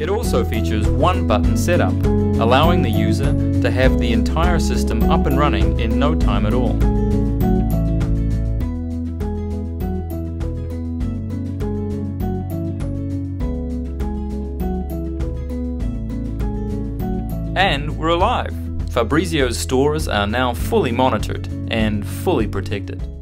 It also features one button setup, allowing the user to have the entire system up and running in no time at all. And we're alive! Fabrizio's stores are now fully monitored and fully protected.